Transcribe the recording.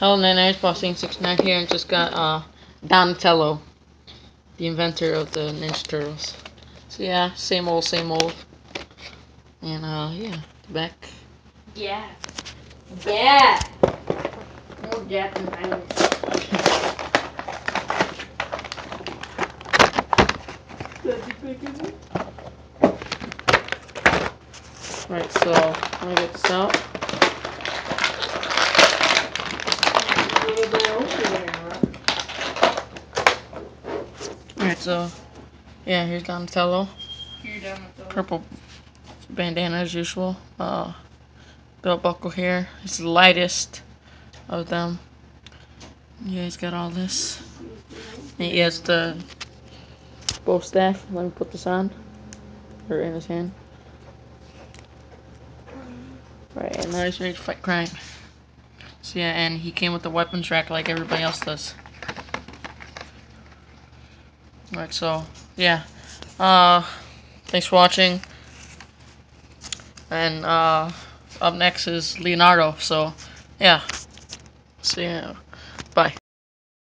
Hello, Nine Bossing 69 here, and just got uh, Donatello, the inventor of the Ninja Turtles. So yeah, same old, same old. And uh, yeah, back. Yeah. Yeah. More Japanese. Right, so let me get this out. Alright, so yeah, here's Donatello. Purple bandana as usual. Uh, belt buckle here. It's the lightest of them. Yeah, he's got all this. And he has the bow staff. Let me put this on. Or in his hand. Right, and now he's ready to fight crime. So yeah, and he came with the weapons rack like everybody else does. Alright, so, yeah. Uh, thanks for watching. And, uh, up next is Leonardo, so, yeah. See ya.